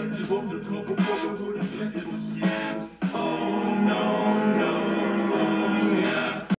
tangible,